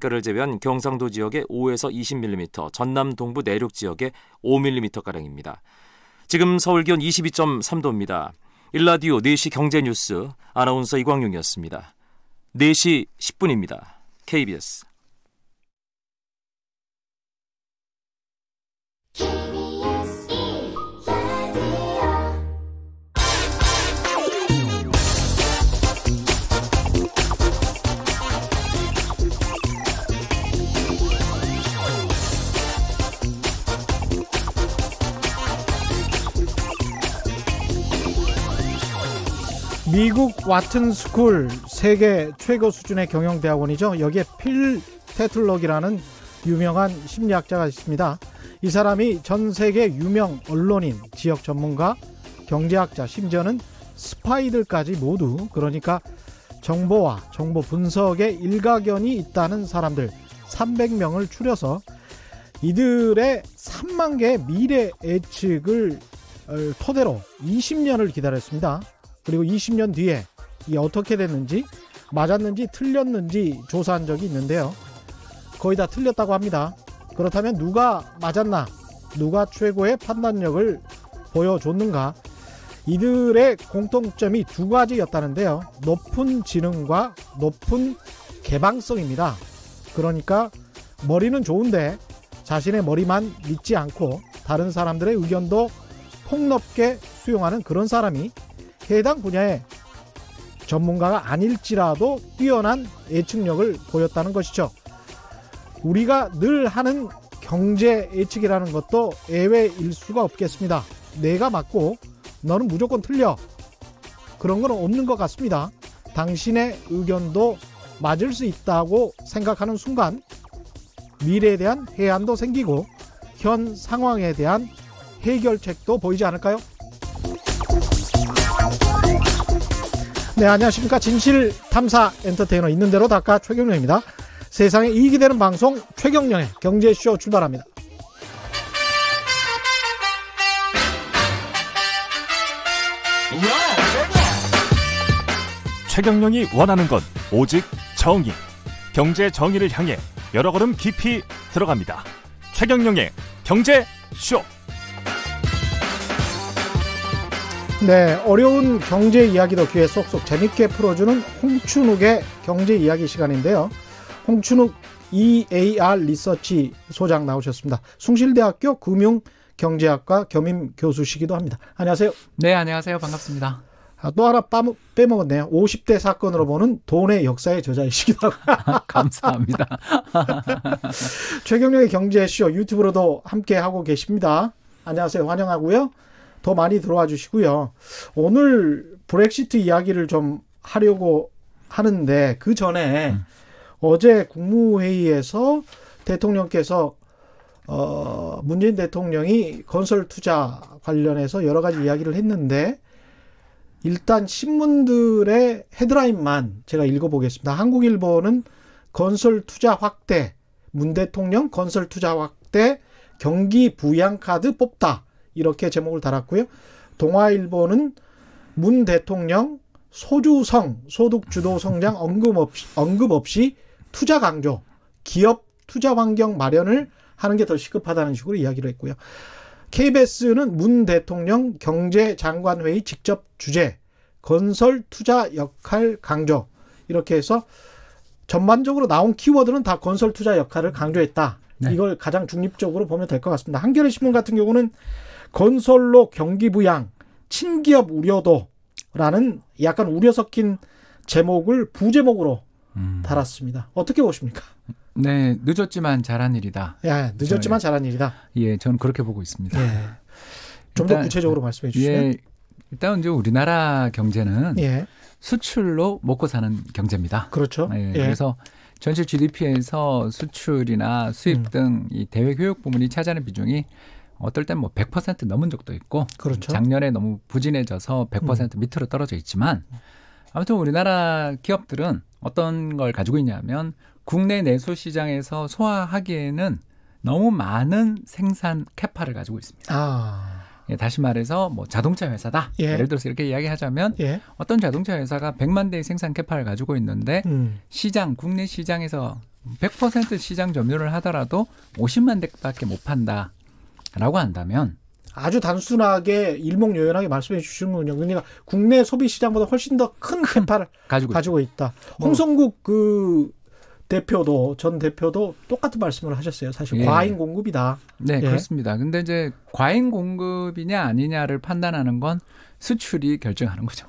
산가를 제외한 경상도 지역에 5에서 20mm, 전남 동부 내륙 지역에 5mm 가량입니다. 지금 서울 기온 22.3도입니다. 일라디오 4시 경제뉴스 아나운서 이광용이었습니다. 4시 10분입니다. KBS 미국 와튼 스쿨 세계 최고 수준의 경영 대학원이죠. 여기에 필 테틀럭이라는 유명한 심리학자가 있습니다. 이 사람이 전 세계 유명 언론인, 지역 전문가, 경제학자, 심지어는 스파이들까지 모두 그러니까 정보와 정보 분석에 일가견이 있다는 사람들 300명을 추려서 이들의 3만 개의 미래 예측을 어, 토대로 20년을 기다렸습니다. 그리고 20년 뒤에 이 어떻게 됐는지 맞았는지 틀렸는지 조사한 적이 있는데요. 거의 다 틀렸다고 합니다. 그렇다면 누가 맞았나? 누가 최고의 판단력을 보여줬는가? 이들의 공통점이 두 가지였다는데요. 높은 지능과 높은 개방성입니다. 그러니까 머리는 좋은데 자신의 머리만 믿지 않고 다른 사람들의 의견도 폭넓게 수용하는 그런 사람이 해당 분야의 전문가가 아닐지라도 뛰어난 예측력을 보였다는 것이죠. 우리가 늘 하는 경제 예측이라는 것도 예외일 수가 없겠습니다. 내가 맞고 너는 무조건 틀려. 그런 건 없는 것 같습니다. 당신의 의견도 맞을 수 있다고 생각하는 순간 미래에 대한 해안도 생기고 현 상황에 대한 해결책도 보이지 않을까요? 네, 안녕하십니까. 진실 탐사 엔터테이너 있는 대로 닦아 최경령입니다. 세상에 이익이 되는 방송 최경령의 경제쇼 출발합니다. 최경령이 원하는 건 오직 정의. 경제 정의를 향해 여러 걸음 깊이 들어갑니다. 최경령의 경제쇼. 네, 어려운 경제 이야기도 귀에 쏙쏙 재밌게 풀어주는 홍춘욱의 경제 이야기 시간인데요. 홍춘욱 EAR 리서치 소장 나오셨습니다. 숭실대학교 금융경제학과 겸임 교수시기도 합니다. 안녕하세요. 네, 안녕하세요. 반갑습니다. 아, 또 하나 빼먹었네요. 50대 사건으로 보는 돈의 역사의 저자이시기도 하고. 감사합니다. 최경영의 경제쇼 유튜브로도 함께 하고 계십니다. 안녕하세요. 환영하고요. 더 많이 들어와 주시고요. 오늘 브렉시트 이야기를 좀 하려고 하는데 그 전에 음. 어제 국무회의에서 대통령께서 어 문재인 대통령이 건설 투자 관련해서 여러 가지 이야기를 했는데 일단 신문들의 헤드라인만 제가 읽어보겠습니다. 한국일보는 건설 투자 확대, 문 대통령 건설 투자 확대, 경기 부양 카드 뽑다. 이렇게 제목을 달았고요. 동아일보는 문 대통령 소주성 소득 주도 성장 언급 없이, 언급 없이 투자 강조, 기업 투자 환경 마련을 하는 게 더 시급하다는 식으로 이야기를 했고요. KBS는 문 대통령 경제장관회의 직접 주제, 건설 투자 역할 강조 이렇게 해서 전반적으로 나온 키워드는 다 건설 투자 역할을 강조했다. 네. 이걸 가장 중립적으로 보면 될 것 같습니다. 한겨레 신문 같은 경우는 건설로 경기 부양, 친기업 우려도라는 약간 우려 섞인 제목을 부제목으로 음. 달았습니다. 어떻게 보십니까? 네, 늦었지만 잘한 일이다. 예, 늦었지만 잘한 일이다. 예, 저는 그렇게 보고 있습니다. 예. 좀더 구체적으로 말씀해 주시면. 예, 일단 이제 우리나라 경제는 예. 수출로 먹고 사는 경제입니다. 그렇죠. 예, 예. 그래서 전체 GDP에서 수출이나 수입 음. 등이 대외 교육 부문이 차지하는 비중이 어떨 땐 뭐 100% 넘은 적도 있고 그렇죠. 작년에 너무 부진해져서 100% 음. 밑으로 떨어져 있지만 아무튼 우리나라 기업들은 어떤 걸 가지고 있냐면 국내 내수 시장에서 소화하기에는 너무 많은 생산 캐파를 가지고 있습니다. 아. 예, 다시 말해서 뭐 자동차 회사다. 예. 를 들어서 이렇게 이야기하자면 예. 어떤 자동차 회사가 100만 대의 생산 캐파를 가지고 있는데 음. 시장 국내 시장에서 100% 시장 점유를 하더라도 50만 대밖에 못 판다 라고 한다면 아주 단순하게 일목요연하게 말씀해 주시는군요. 그러니까 국내 소비 시장보다 훨씬 더큰 캐파를 가지고, 가지고 있다. 뭐. 홍성국 그 대표도 전 대표도 똑같은 말씀을 하셨어요. 사실 예. 과잉 공급이다. 네, 예. 그렇습니다. 근데 이제 과잉 공급이냐 아니냐를 판단하는 건 수출이 결정하는 거죠.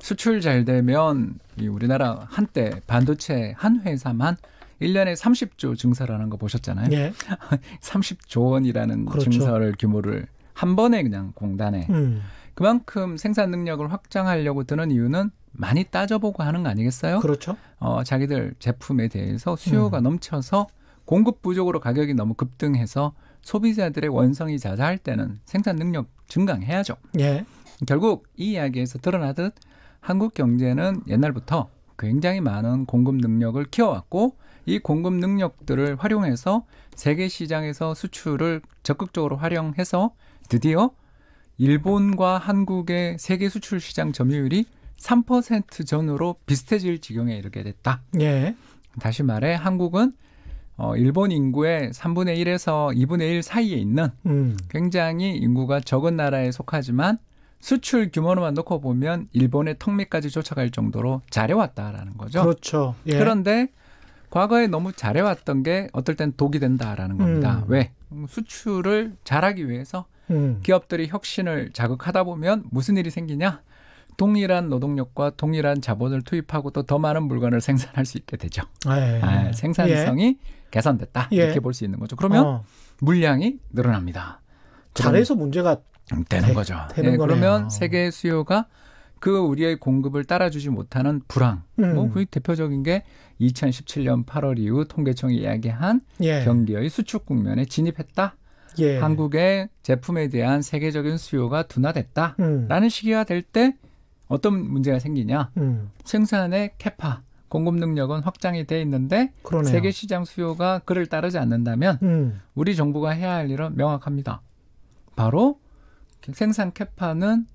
수출 잘 되면 이 우리나라 한때 반도체 한 회사만 1년에 30조 증설하는 거 보셨잖아요. 예. 30조 원이라는 그렇죠. 증설 규모를 한 번에 그냥 공단에 음. 그만큼 생산 능력을 확장하려고 드는 이유는 많이 따져보고 하는 거 아니겠어요? 그렇죠. 어, 자기들 제품에 대해서 수요가 음. 넘쳐서 공급 부족으로 가격이 너무 급등해서 소비자들의 원성이 자자할 때는 생산 능력 증강해야죠. 예. 결국 이 이야기에서 드러나듯 한국 경제는 옛날부터 굉장히 많은 공급 능력을 키워왔고 이 공급 능력들을 활용해서 세계 시장에서 수출을 적극적으로 활용해서 드디어 일본과 한국의 세계 수출 시장 점유율이 3% 전으로 비슷해질 지경에 이르게 됐다. 예. 다시 말해 한국은 어, 일본 인구의 3분의 1에서 2분의 1 사이에 있는 음. 굉장히 인구가 적은 나라에 속하지만 수출 규모로만 놓고 보면 일본의 턱 밑까지 쫓아갈 정도로 잘해왔다라는 거죠. 그렇죠. 예. 그런데 과거에 너무 잘해왔던 게 어떨 땐 독이 된다라는 겁니다. 음. 왜? 수출을 잘하기 위해서 음. 기업들이 혁신을 자극하다 보면 무슨 일이 생기냐? 동일한 노동력과 동일한 자본을 투입하고 또 더 많은 물건을 생산할 수 있게 되죠. 예. 아, 생산성이 예. 개선됐다 예. 이렇게 볼 수 있는 거죠. 그러면 어. 물량이 늘어납니다. 잘해서 문제가 되는 되, 거죠. 되는 네, 그러면 세계 수요가 그 우리의 공급을 따라주지 못하는 불황. 음. 뭐그 대표적인 게 2017년 8월 이후 통계청이 이야기한 예. 경기의 수축 국면에 진입했다. 예. 한국의 제품에 대한 세계적인 수요가 둔화됐다라는 음. 시기가 될 때 어떤 문제가 생기냐? 음. 생산의 캐파, 공급 능력은 확장이 돼 있는데 그러네요. 세계 시장 수요가 그를 따르지 않는다면 음. 우리 정부가 해야 할 일은 명확합니다. 바로 생산 캐파는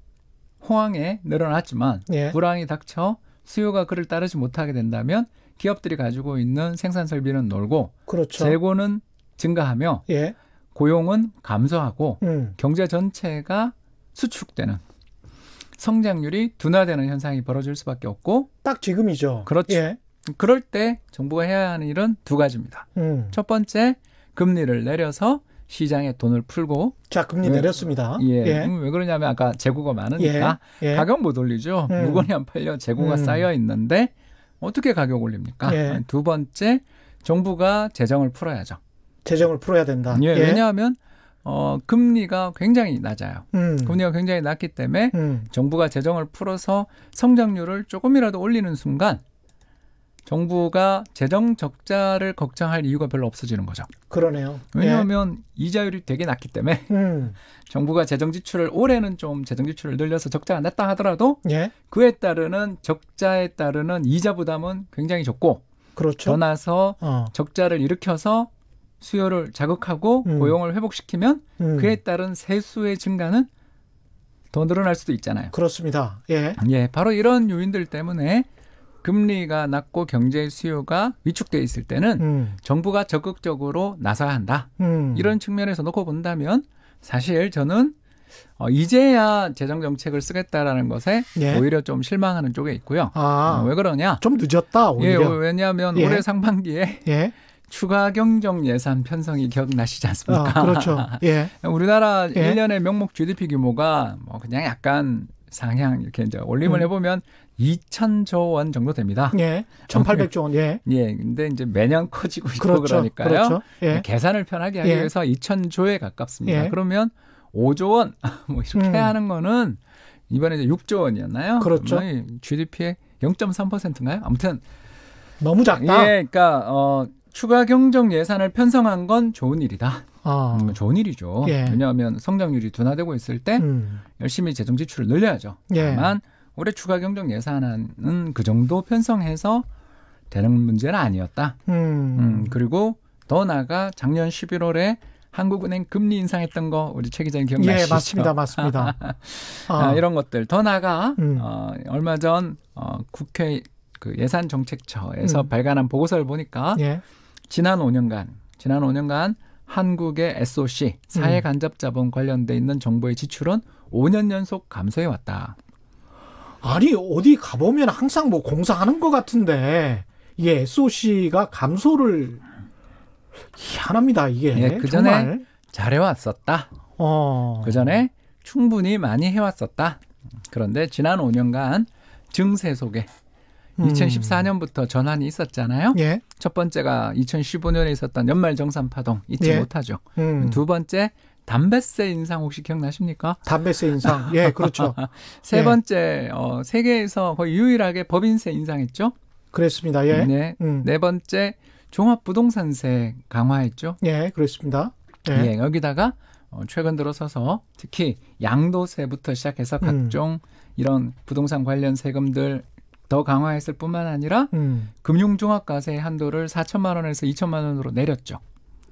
호황에 늘어났지만 예. 불황이 닥쳐 수요가 그를 따르지 못하게 된다면 기업들이 가지고 있는 생산 설비는 놀고 그렇죠. 재고는 증가하며 예. 고용은 감소하고 음. 경제 전체가 수축되는 성장률이 둔화되는 현상이 벌어질 수밖에 없고 딱 지금이죠. 그렇죠. 예. 그럴 때 정부가 해야 하는 일은 두 가지입니다. 음. 첫 번째 금리를 내려서 시장에 돈을 풀고 자 금리 왜, 내렸습니다. 예. 예. 음, 왜 그러냐면 아까 재고가 많으니까 예. 예. 가격 못 올리죠. 음. 물건이 안 팔려 재고가 음. 쌓여 있는데 어떻게 가격 올립니까? 예. 두 번째 정부가 재정을 풀어야죠. 재정을 풀어야 된다. 예. 예. 왜냐하면 어, 금리가 굉장히 낮아요. 음. 금리가 굉장히 낮기 때문에 음. 정부가 재정을 풀어서 성장률을 조금이라도 올리는 순간 정부가 재정 적자를 걱정할 이유가 별로 없어지는 거죠. 그러네요. 왜냐하면 예. 이자율이 되게 낮기 때문에 음. 정부가 재정 지출을 올해는 좀 재정 지출을 늘려서 적자가 났다 하더라도 예. 그에 따르는 적자에 따르는 이자 부담은 굉장히 적고 그렇죠. 더 나서 어. 적자를 일으켜서 수요를 자극하고 음. 고용을 회복시키면 음. 그에 따른 세수의 증가는 더 늘어날 수도 있잖아요. 그렇습니다. 예. 예, 바로 이런 요인들 때문에 금리가 낮고 경제 수요가 위축돼 있을 때는 음. 정부가 적극적으로 나서야 한다. 음. 이런 측면에서 놓고 본다면 사실 저는 어, 이제야 재정 정책을 쓰겠다라는 것에 예. 오히려 좀 실망하는 쪽에 있고요. 아, 어, 왜 그러냐? 좀 늦었다. 오히려. 예, 왜냐하면 예. 올해 상반기에 예. 추가 경정 예산 편성이 기억나시지 않습니까? 아, 그렇죠. 예. 우리나라 예. 1년의 명목 GDP 규모가 뭐 그냥 약간 상향 이렇게 이제 올림을 음. 해보면 2천조 원 정도 됩니다. 예. 1,800조 원. 예. 예. 근데 이제 매년 커지고 있고 그렇죠. 그러니까요. 그렇죠. 예. 계산을 편하게 하기 예. 위해서 2천조에 가깝습니다. 예. 그러면 5조 원 뭐 이렇게 음. 하는 거는 이번에 이제 6조 원이었나요? 그렇죠. GDP의 0.3%인가요? 아무튼 너무 작다. 예. 그러니까 어 추가 경정 예산을 편성한 건 좋은 일이다. 아. 음, 좋은 일이죠. 예. 왜냐하면 성장률이 둔화되고 있을 때 음. 열심히 재정 지출을 늘려야죠. 예. 다만 올해 추가 경정 예산안은 그 정도 편성해서 되는 문제는 아니었다. 음. 음 그리고 더 나아가 작년 11월에 한국은행 금리 인상했던 거 우리 최 기자님 기억나시죠? 예, 맞습니다, 맞습니다. 아. 아, 이런 것들 더 나아가 음. 어, 얼마 전 어, 국회 그 예산 정책처에서 음. 발간한 보고서를 보니까 예. 지난 5년간 지난 5년간 한국의 SOC 사회 음. 간접 자본 관련돼 있는 정부의 지출은 5년 연속 감소해 왔다. 아니 어디 가보면 항상 뭐 공사하는 것 같은데 이게 SOC가 감소를 희한합니다 이게. 예, 그 전에 잘해왔었다. 어. 그 전에 충분히 많이 해왔었다. 그런데 지난 5년간 증세 속에 음. 2014년부터 전환이 있었잖아요. 예. 첫 번째가 2015년에 있었던 연말 정산 파동 잊지 예. 못하죠. 음. 두 번째 담배세 인상 혹시 기억나십니까? 담배세 인상. 예, 그렇죠. 세 예. 번째 어, 세계에서 거의 유일하게 법인세 인상했죠. 그랬습니다. 예. 네. 음. 네 번째 종합부동산세 강화했죠. 예, 그렇습니다. 예, 예 여기다가 어, 최근 들어서서 특히 양도세부터 시작해서 음. 각종 음. 이런 부동산 관련 세금들 더 강화했을 뿐만 아니라 음. 금융종합과세 한도를 4천만 원에서 2천만 원으로 내렸죠.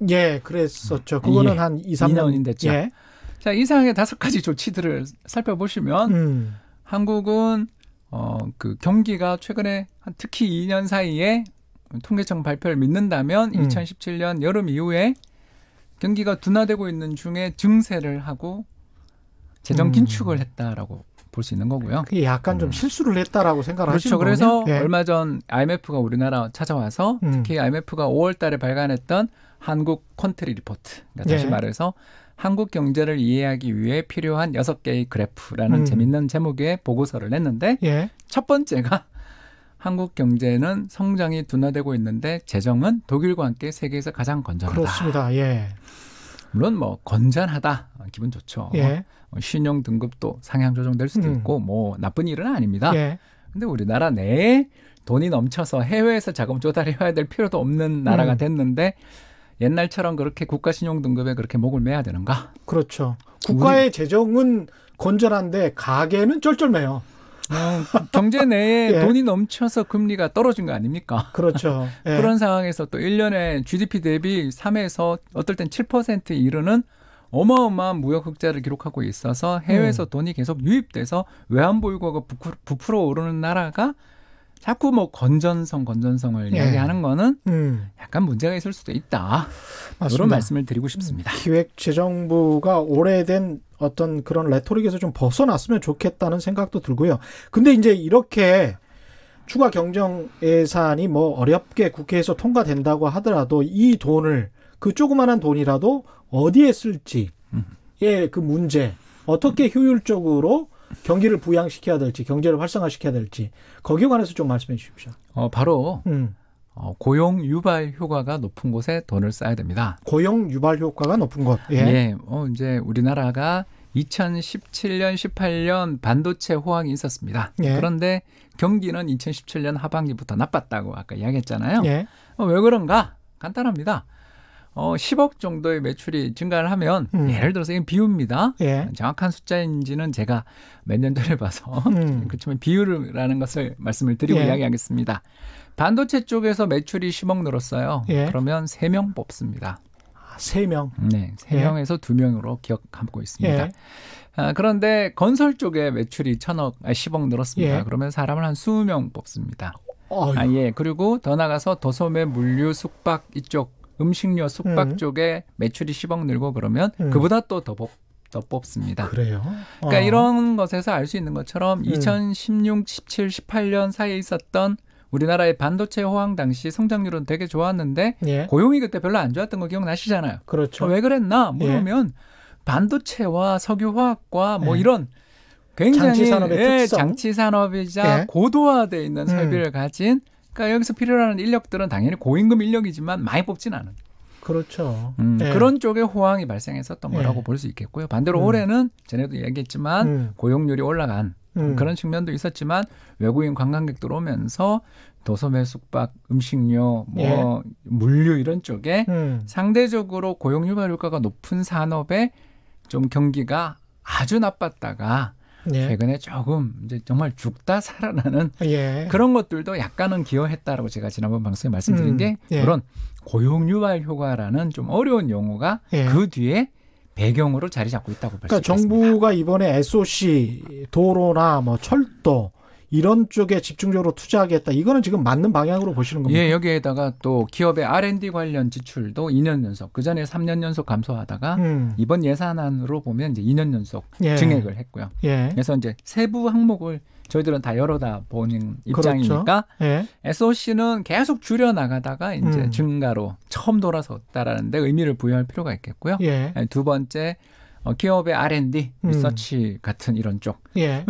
예, 그랬었죠. 그거는 예. 한 2, 3년 됐죠. 예. 자, 이상의 다섯 가지 조치들을 살펴보시면 음. 한국은 어, 그 경기가 최근에 특히 2년 사이에 통계청 발표를 믿는다면 음. 2017년 여름 이후에 경기가 둔화되고 있는 중에 증세를 하고 재정 음. 긴축을 했다라고 볼 수 있는 거고요. 그게 약간 좀 음. 실수를 했다라고 생각을 그렇죠. 그래서 네. 얼마 전 IMF가 우리나라 찾아와서 음. 특히 IMF가 5월 달에 발간했던 한국 country report, 그러니까 다시 예. 말해서 한국 경제를 이해하기 위해 필요한 여섯 개의 그래프라는 음. 재밌는 제목의 보고서를 냈는데 예. 첫 번째가 한국 경제는 성장이 둔화되고 있는데 재정은 독일과 함께 세계에서 가장 건전하다. 그렇습니다. 예. 물론 뭐 건전하다 기분 좋죠. 예. 어, 신용 등급도 상향 조정될 수도 음. 있고 뭐 나쁜 일은 아닙니다. 예. 근데 우리나라 내에 돈이 넘쳐서 해외에서 자금 조달해야 될 필요도 없는 나라가 음. 됐는데 옛날처럼 그렇게 국가 신용 등급에 그렇게 목을 매야 되는가? 그렇죠. 국가의 우리... 재정은 건전한데 가계는 쩔쩔매요. 어, 경제 내에 예. 돈이 넘쳐서 금리가 떨어진 거 아닙니까? 그렇죠. 예. 그런 상황에서 또 1년에 GDP 대비 3에서 어떨 땐 7%에 이르는 어마어마한 무역 흑자를 기록하고 있어서 해외에서 음. 돈이 계속 유입돼서 외환 보유고가 부풀어 오르는 나라가 자꾸 뭐 건전성 건전성을 예. 이야기하는 거는 음. 약간 문제가 있을 수도 있다. 맞습니다. 이런 말씀을 드리고 싶습니다. 기획재정부가 오래된 어떤 그런 레토릭에서 좀 벗어났으면 좋겠다는 생각도 들고요. 근데 이제 이렇게 추가 경정 예산이 뭐 어렵게 국회에서 통과된다고 하더라도 이 돈을 그 조그마한 돈이라도 어디에 쓸지의 그 문제 어떻게 효율적으로 경기를 부양시켜야 될지 경제를 활성화시켜야 될지 거기에 관해서 좀 말씀해 주십시오. 어 바로 음. 어, 고용 유발 효과가 높은 곳에 돈을 써야 됩니다. 고용 유발 효과가 높은 곳. 예. 예. 어 이제 우리나라가 2017년 18년 반도체 호황이 있었습니다. 예. 그런데 경기는 2017년 하반기부터 나빴다고 아까 이야기했잖아요. 예. 어, 왜 그런가? 간단합니다. 어, 10억 정도의 매출이 증가를 하면 음. 예를 들어서 이건 비유입니다. 예. 정확한 숫자인지는 제가 몇 년 전에 봐서 음. 그렇지만 비유라는 것을 말씀을 드리고 예. 이야기하겠습니다. 반도체 쪽에서 매출이 10억 늘었어요. 예. 그러면 3명 뽑습니다. 3명? 네. 3명에서 예. 2명으로 기억하고 있습니다. 예. 아, 그런데 건설 쪽에 매출이 1000억, 아, 10억 늘었습니다. 예. 그러면 사람을 한 20명 뽑습니다. 어휴. 아, 예. 그리고 더 나가서 도소매, 물류, 숙박 이쪽 음식료, 숙박 음. 쪽에 매출이 10억 늘고 그러면 음. 그보다 또더 더 뽑습니다. 그래요? 그러니까 어. 이런 것에서 알 수 있는 것처럼 음. 2016, 17, 18년 사이에 있었던 우리나라의 반도체 호황 당시 성장률은 되게 좋았는데 예. 고용이 그때 별로 안 좋았던 거 기억나시잖아요. 그렇죠. 왜 그랬나 물으면 예. 반도체와 석유화학과 뭐 예. 이런 굉장히 장치 산업의 예, 장치 산업이자 예. 고도화돼 있는 설비를 음. 가진 그러니까 여기서 필요로 하는 인력들은 당연히 고임금 인력이지만 많이 뽑지는 않은. 그렇죠. 음, 네. 그런 쪽에 호황이 발생했었던 네. 거라고 볼 수 있겠고요. 반대로 음. 올해는 전에도 얘기했지만 음. 고용률이 올라간 음. 그런 측면도 있었지만 외국인 관광객들 오면서 도소매 숙박, 음식료, 뭐 예. 물류 이런 쪽에 음. 상대적으로 고용 유발 효과가 높은 산업에 좀 경기가 아주 나빴다가 예. 최근에 조금 이제 정말 죽다 살아나는 예. 그런 것들도 약간은 기여했다라고 제가 지난번 방송에 말씀드린 음. 게 예. 그런 고용 유발 효과라는 좀 어려운 용어가 예. 그 뒤에 배경으로 자리 잡고 있다고 볼수 그러니까 있습니다. 정부가 이번에 SOC 도로나 뭐 철도 이런 쪽에 집중적으로 투자하겠다. 이거는 지금 맞는 방향으로 보시는 겁니까? 예, 여기에다가 또 기업의 R&D 관련 지출도 2년 연속, 그 전에 3년 연속 감소하다가 음. 이번 예산안으로 보면 이제 2년 연속 예. 증액을 했고요. 예. 그래서 이제 세부 항목을 저희들은 다 열어다 보는 입장이니까 그렇죠. 예. SOC는 계속 줄여 나가다가 이제 음. 증가로 처음 돌아섰다라는데 의미를 부여할 필요가 있겠고요. 예. 예두 번째 어, 기업의 R&D, 음. 리서치 같은 이런 쪽. 예.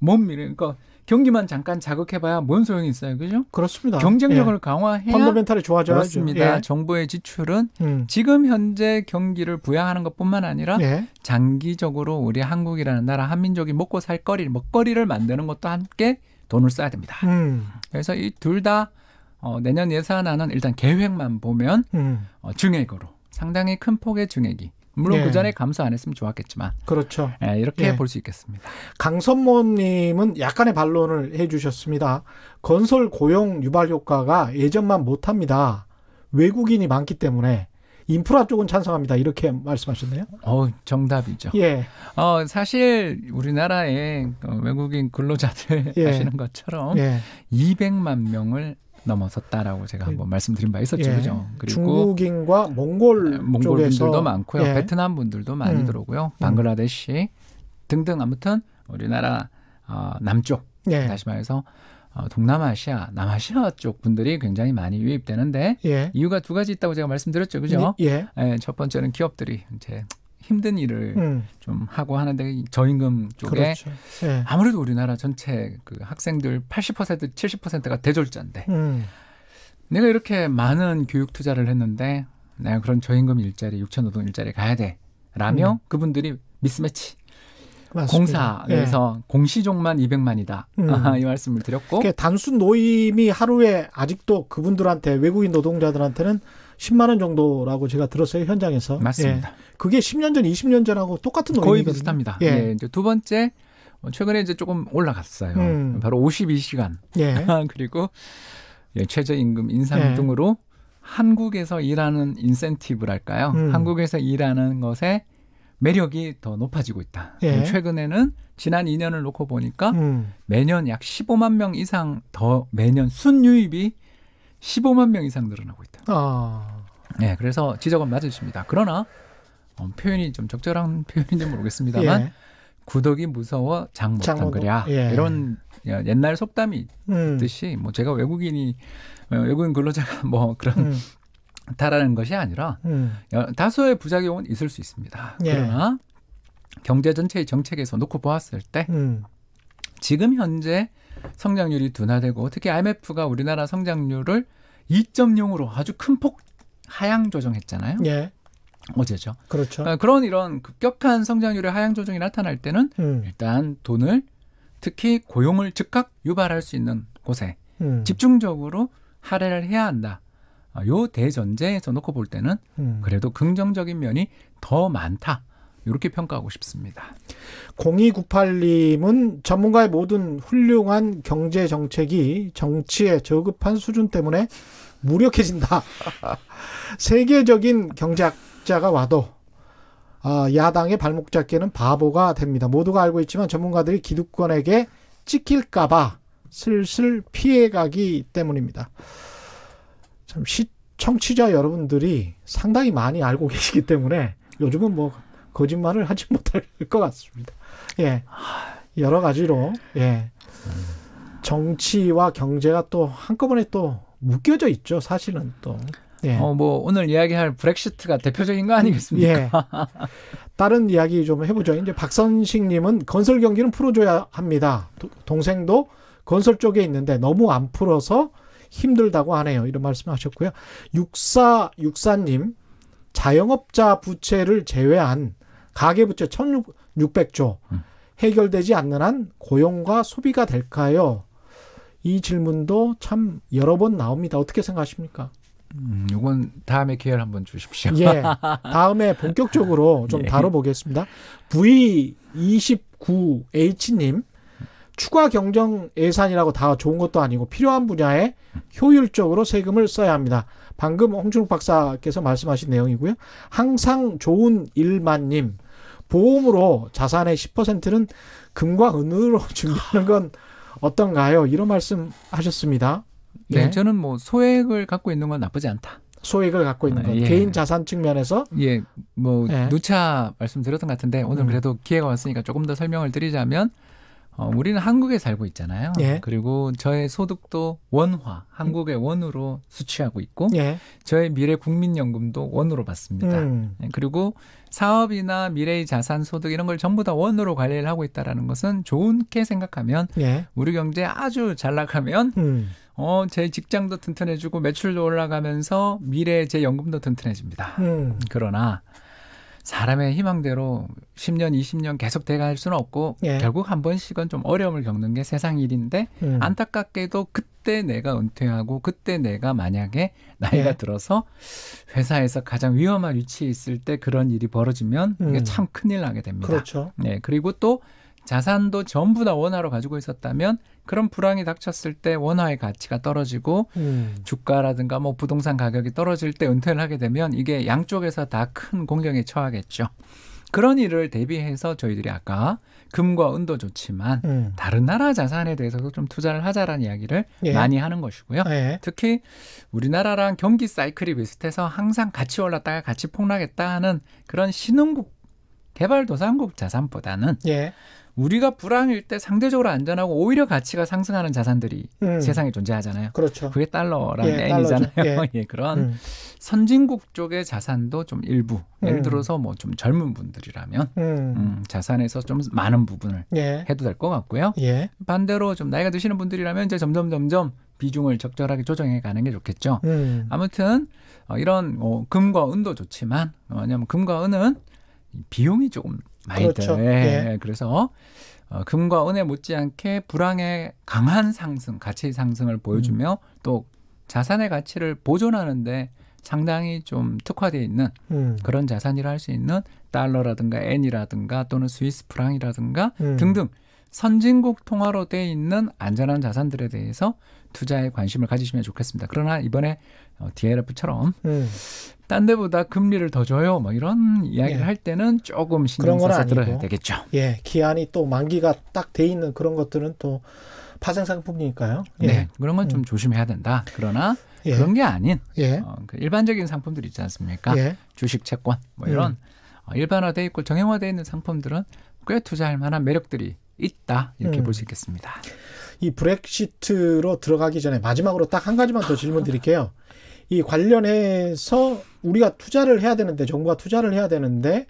뭔 미래? 그러니까 경기만 잠깐 자극해봐야 뭔 소용이 있어요, 그죠? 그렇습니다. 경쟁력을 예. 강화해야 펀더멘탈이 좋아져야죠. 그렇습니다. 예. 정부의 지출은 음. 지금 현재 경기를 부양하는 것뿐만 아니라 예. 장기적으로 우리 한국이라는 나라 한민족이 먹고 살 거리, 먹거리를 만드는 것도 함께 돈을 써야 됩니다. 음. 그래서 이 둘 다 어, 내년 예산안은 일단 계획만 보면 음. 어, 증액으로 상당히 큰 폭의 증액이 물론 예. 그 전에 감수 안 했으면 좋았겠지만. 그렇죠. 예, 이렇게 예. 볼수 있겠습니다. 강선모님은 약간의 반론을 해주셨습니다. 건설 고용 유발 효과가 예전만 못합니다. 외국인이 많기 때문에 인프라 쪽은 찬성합니다. 이렇게 말씀하셨네요. 어, 정답이죠. 예. 어, 사실 우리나라에 외국인 근로자들 예. 하시는 것처럼 예. 200만 명을 넘어섰다라고 제가 그 한번 말씀드린 바 있었죠, 예. 그죠? 그리고 중국인과 몽골 네, 몽골 분들도 많고요, 예. 베트남 분들도 많이 음. 들어오고요, 방글라데시 등등 아무튼 우리나라 어, 남쪽 예. 다시 말해서 어, 동남아시아, 남아시아 쪽 분들이 굉장히 많이 유입되는데 예. 이유가 두 가지 있다고 제가 말씀드렸죠, 그죠? 예. 예. 첫 번째는 기업들이 이제 힘든 일을 음. 좀 하고 하는데 저임금 쪽에 그렇죠. 네. 아무래도 우리나라 전체 그 학생들 80% 70%가 대졸자인데 음. 내가 이렇게 많은 교육 투자를 했는데 내가 그런 저임금 일자리 6천 노동 일자리 가야 돼 라며 음. 그분들이 미스매치 맞습니다. 공사에서 예. 공시종만 200만이다. 음. 이 말씀을 드렸고. 단순 노임이 하루에 아직도 그분들한테 외국인 노동자들한테는 10만 원 정도라고 제가 들었어요 현장에서. 맞습니다. 예. 그게 10년 전, 20년 전하고 똑같은. 거의 비슷합니다. 예. 예. 이제 두 번째 어, 최근에 이제 조금 올라갔어요. 음. 바로 52시간. 예. 그리고 예, 최저임금 인상 예. 등으로 한국에서 일하는 인센티브랄까요? 음. 한국에서 일하는 것에 매력이 더 높아지고 있다. 예. 최근에는 지난 2년을 놓고 보니까 음. 매년 약 15만 명 이상 더 매년 순유입이 15만 명 이상 늘어나고 있다. 아. 네, 그래서 지적은 맞으십니다. 그러나 어, 표현이 좀 적절한 표현인지 모르겠습니다만 예. 구덕이 무서워 장 못한 거랴 예. 이런 옛날 속담이 음. 있듯이 뭐 제가 외국인이 어, 외국인 근로자가 뭐 그런 음. 다라는 것이 아니라 음. 다수의 부작용은 있을 수 있습니다. 예. 그러나 경제 전체의 정책에서 놓고 보았을 때 음. 지금 현재 성장률이 둔화되고 특히 IMF가 우리나라 성장률을 2.0으로 아주 큰 폭 하향 조정했잖아요. 예. 어제죠. 그렇죠. 그러니까 그런 이런 급격한 성장률의 하향 조정이 나타날 때는 음. 일단 돈을 특히 고용을 즉각 유발할 수 있는 곳에 음. 집중적으로 할애를 해야 한다. 아, 요 대전제에서 놓고 볼 때는 음. 그래도 긍정적인 면이 더 많다. 이렇게 평가하고 싶습니다. 0298님은 전문가의 모든 훌륭한 경제 정책이 정치의 저급한 수준 때문에 무력해진다. 세계적인 경제학자가 와도 아, 야당의 발목 잡기는 바보가 됩니다. 모두가 알고 있지만 전문가들이 기득권에게 찍힐까봐 슬슬 피해가기 때문입니다. 참 시 청취자 여러분들이 상당히 많이 알고 계시기 때문에 요즘은 뭐 거짓말을 하지 못할 것 같습니다. 예. 여러 가지로, 예. 정치와 경제가 또 한꺼번에 또 묶여져 있죠, 사실은 또. 예. 어, 뭐, 오늘 이야기할 브렉시트가 대표적인 거 아니겠습니까? 예. 다른 이야기 좀 해보죠. 이제 박선식 님은 건설 경기는 풀어줘야 합니다. 도, 동생도 건설 쪽에 있는데 너무 안 풀어서 힘들다고 하네요. 이런 말씀 하셨고요. 6464님, 자영업자 부채를 제외한 가계부채 1,600조 음. 해결되지 않는 한 고용과 소비가 될까요? 이 질문도 참 여러 번 나옵니다. 어떻게 생각하십니까? 음, 이건 다음에 기회를 한번 주십시오. 예. 다음에 본격적으로 좀 예. 다뤄보겠습니다. V29H님, 추가 경정 예산이라고 다 좋은 것도 아니고 필요한 분야에 효율적으로 세금을 써야 합니다. 방금 홍준욱 박사께서 말씀하신 내용이고요. 항상 좋은 일만님, 보험으로 자산의 10%는 금과 은으로 준비하는 건 어떤가요? 이런 말씀 하셨습니다. 네, 예. 저는 뭐 소액을 갖고 있는 건 나쁘지 않다. 소액을 갖고 있는 것 예. 개인 자산 측면에서 예, 뭐 예. 누차 말씀드렸던 것 같은데 오늘 음. 그래도 기회가 왔으니까 조금 더 설명을 드리자면 어, 우리는 한국에 살고 있잖아요. 예. 그리고 저의 소득도 원화, 한국의 원으로 수취하고 있고, 예. 저의 미래 국민연금도 원으로 받습니다. 음. 예, 그리고 사업이나 미래의 자산, 소득 이런 걸 전부 다 원으로 관리를 하고 있다라는 것은 좋게 생각하면 예. 우리 경제 아주 잘 나가면 음. 어, 제 직장도 튼튼해지고 매출도 올라가면서 미래 제 연금도 튼튼해집니다. 음. 그러나 사람의 희망대로 10년, 20년 계속 돼갈 수는 없고 예. 결국 한 번씩은 좀 어려움을 겪는 게 세상 일인데 음. 안타깝게도 그때 내가 은퇴하고 그때 내가 만약에 나이가 예. 들어서 회사에서 가장 위험한 위치에 있을 때 그런 일이 벌어지면 음. 이게 참 큰일 나게 됩니다. 그렇죠. 네, 그리고 또 자산도 전부 다 원화로 가지고 있었다면 그런 불황이 닥쳤을 때 원화의 가치가 떨어지고 음. 주가라든가 뭐 부동산 가격이 떨어질 때 은퇴를 하게 되면 이게 양쪽에서 다 큰 공경에 처하겠죠. 그런 일을 대비해서 저희들이 아까 금과 은도 좋지만 음. 다른 나라 자산에 대해서도 좀 투자를 하자라는 이야기를 예. 많이 하는 것이고요. 예. 특히 우리나라랑 경기 사이클이 비슷해서 항상 같이 올랐다가 같이 폭락했다 하는 그런 신흥국 개발도상국 자산보다는 예. 우리가 불황일 때 상대적으로 안전하고 오히려 가치가 상승하는 자산들이 음. 세상에 존재하잖아요. 그렇죠. 그게 달러랑 예, N이잖아요. 예. 예. 그런 음. 선진국 쪽의 자산도 좀 일부 음. 예를 들어서 뭐 좀 젊은 분들이라면 음. 음, 자산에서 좀 많은 부분을 예. 해도 될 것 같고요. 예. 반대로 좀 나이가 드시는 분들이라면 이제 점점 점점 비중을 적절하게 조정해 가는 게 좋겠죠. 음. 아무튼 어, 이런 어, 금과 은도 좋지만 어, 왜냐하면 금과 은은 비용이 조금 많이 그렇죠. 들. 예. 예. 그래서 어, 금과 은에 못지않게 불황의 강한 상승, 가치 상승을 보여주며 음. 또 자산의 가치를 보존하는데 상당히 좀 특화되어 있는 음. 그런 자산이라 할 수 있는 달러라든가 엔이라든가 또는 스위스 프랑이라든가 음. 등등 선진국 통화로 돼 있는 안전한 자산들에 대해서 투자에 관심을 가지시면 좋겠습니다. 그러나 이번에 어, DLF처럼 음. 딴 데보다 금리를 더 줘요. 뭐 이런 이야기를 예. 할 때는 조금 신경 써서 들어야 되겠죠. 예, 기한이 또 만기가 딱 돼 있는 그런 것들은 또 파생 상품이니까요. 예. 네, 그런 건좀 음. 조심해야 된다. 그러나 예. 그런 게 아닌 예. 어, 그 일반적인 상품들 있지 않습니까? 예. 주식, 채권 뭐 이런 음. 어, 일반화돼 있고 정형화돼 있는 상품들은 꽤 투자할 만한 매력들이 있다 이렇게 음. 볼수 있겠습니다. 이 브렉시트로 들어가기 전에 마지막으로 딱 한 가지만 더 질문 드릴게요. 이 관련해서 우리가 투자를 해야 되는데 정부가 투자를 해야 되는데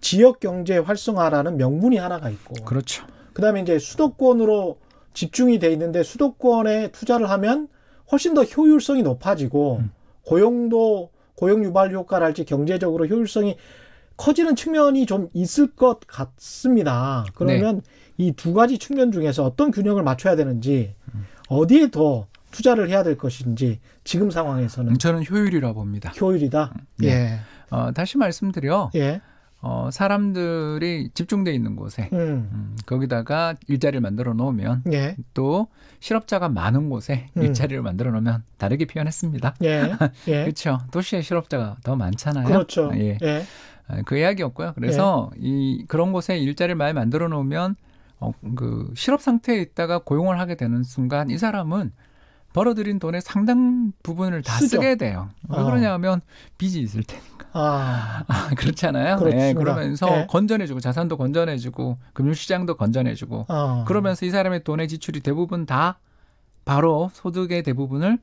지역 경제 활성화라는 명분이 하나가 있고 그렇죠. 그다음에 이제 수도권으로 집중이 돼 있는데 수도권에 투자를 하면 훨씬 더 효율성이 높아지고 음. 고용도 고용 유발 효과랄지 경제적으로 효율성이 커지는 측면이 좀 있을 것 같습니다. 그러면 네. 이 두 가지 측면 중에서 어떤 균형을 맞춰야 되는지 음. 어디에 더 투자를 해야 될 것인지 지금 상황에서는 저는 효율이라 봅니다. 효율이다. 네. 예. 어, 다시 말씀드려. 예. 어, 사람들이 집중돼 있는 곳에 음. 음, 거기다가 일자리를 만들어 놓으면 예. 또 실업자가 많은 곳에 음. 일자리를 만들어 놓으면 다르게 표현했습니다. 예. 예. 그렇죠. 도시에 실업자가 더 많잖아요. 그렇죠. 예. 예. 어, 그 이야기였고요. 그래서 예. 이 그런 곳에 일자리를 많이 만들어 놓으면 어, 그 실업 상태에 있다가 고용을 하게 되는 순간 이 사람은 벌어들인 돈의 상당 부분을 다 쓰죠. 쓰게 돼요. 왜 어. 그러냐면 빚이 있을 테니까. 아, 아 그렇잖아요. 네, 그러면서 네. 건전해지고 자산도 건전해지고 금융시장도 건전해지고 어. 그러면서 이 사람의 돈의 지출이 대부분 다 바로 소득의 대부분을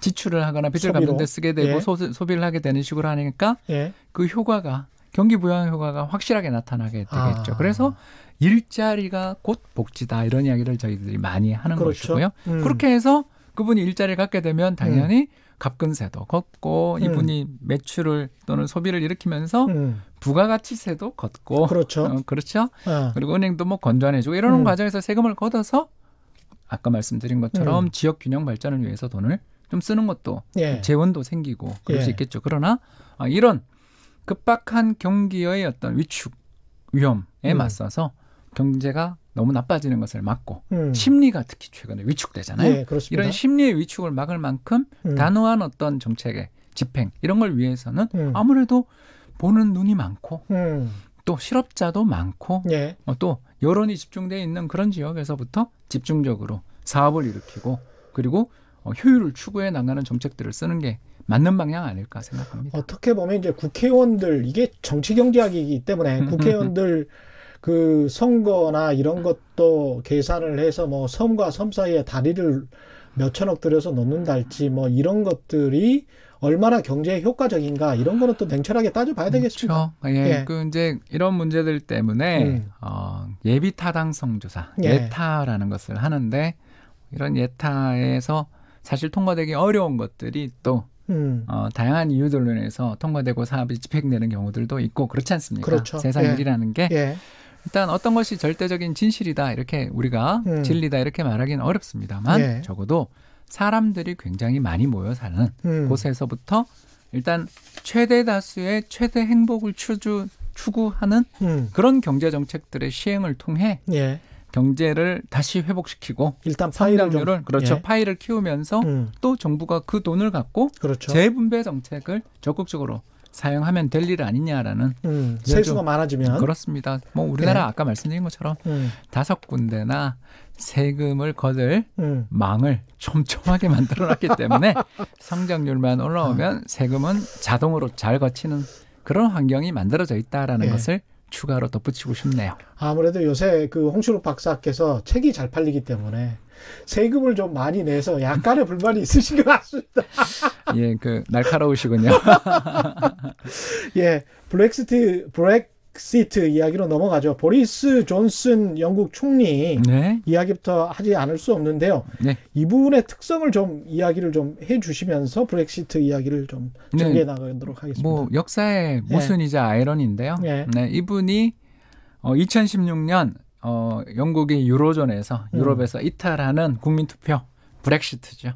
지출을 하거나 빚을 갚는 데 쓰게 되고 예. 소, 소비를 하게 되는 식으로 하니까 예. 그 효과가 경기 부양 효과가 확실하게 나타나게 되겠죠. 아. 그래서 일자리가 곧 복지다 이런 이야기를 저희들이 많이 하는 그렇죠. 것이고요. 음. 그렇게 해서 그분이 일자리를 갖게 되면 당연히 음. 갑근세도 걷고 음. 이분이 매출을 또는 소비를 일으키면서 음. 부가가치세도 걷고 그렇죠. 어, 그렇죠. 어. 그리고 은행도 뭐 건전해지고 이러는 음. 과정에서 세금을 걷어서 아까 말씀드린 것처럼 음. 지역 균형 발전을 위해서 돈을 좀 쓰는 것도 예. 재원도 생기고 그럴 예. 수 있겠죠. 그러나 어, 이런 급박한 경기의 어떤 위축 위험에 음. 맞서서 경제가 너무 나빠지는 것을 막고 음. 심리가 특히 최근에 위축되잖아요. 네, 이런 심리의 위축을 막을 만큼 음. 단호한 어떤 정책의 집행 이런 걸 위해서는 음. 아무래도 보는 눈이 많고 음. 또 실업자도 많고 예. 어, 또 여론이 집중돼 있는 그런 지역에서부터 집중적으로 사업을 일으키고 그리고 어, 효율을 추구해 나가는 정책들을 쓰는 게 맞는 방향 아닐까 생각합니다. 어떻게 보면 이제 국회의원들 이게 정치 경제학이기 때문에 국회의원들 그 선거나 이런 것도 계산을 해서 뭐 섬과 섬 사이에 다리를 몇 천억 들여서 놓는달지 뭐 이런 것들이 얼마나 경제에 효과적인가 이런 거는 또 냉철하게 따져봐야 그렇죠. 되겠습니다. 그렇죠. 예, 예. 그 이제 이런 문제들 때문에 음. 어, 예비 타당성 조사 예. 예타라는 것을 하는데 이런 예타에서 사실 통과되기 어려운 것들이 또 음. 어, 다양한 이유들로 인해서 통과되고 사업이 집행되는 경우들도 있고 그렇지 않습니까? 그렇죠. 세상 예. 일이라는 게 예. 일단 어떤 것이 절대적인 진실이다 이렇게 우리가 음. 진리다 이렇게 말하기는 어렵습니다만 예. 적어도 사람들이 굉장히 많이 모여 사는 음. 곳에서부터 일단 최대 다수의 최대 행복을 추주, 추구하는 음. 그런 경제 정책들의 시행을 통해 예. 경제를 다시 회복시키고 일단 파이를 그렇죠 예. 파이를 키우면서 음. 또 정부가 그 돈을 갖고 그렇죠. 재분배 정책을 적극적으로 사용하면 될 일 아니냐라는 음, 세수가 많아지면 그렇습니다. 뭐 우리나라 네. 아까 말씀드린 것처럼 음. 다섯 군데나 세금을 거둘 음. 망을 촘촘하게 만들어놨기 때문에 성장률만 올라오면 아. 세금은 자동으로 잘 거치는 그런 환경이 만들어져 있다라는 네. 것을 추가로 덧붙이고 싶네요. 아무래도 요새 그 홍춘욱 박사께서 책이 잘 팔리기 때문에 세금을 좀 많이 내서 약간의 불만이 있으신 것 같습니다. 예, 그 날카로우시군요. 예, 브렉시트 브렉시트 이야기로 넘어가죠. 보리스 존슨 영국 총리 네. 이야기부터 하지 않을 수 없는데요. 네. 이분의 특성을 좀 이야기를 좀 해주시면서 브렉시트 이야기를 좀 정리해 네. 나가도록 하겠습니다. 뭐 역사의 예. 모순이자 아이러니인데요. 네. 네, 이분이 어, 2016년 어, 영국이 유로존에서 음. 유럽에서 이탈하는 국민 투표 브렉시트죠.